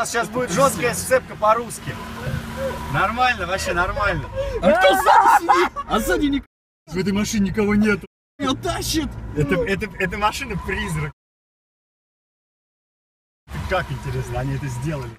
У нас сейчас будет жесткая сцепка по-русски. Нормально, вообще нормально. А кто сзади сидит? А сзади никого. В этой машине никого нет. Ее тащит. Это, это, это машина призрак. Как интересно, они это сделали.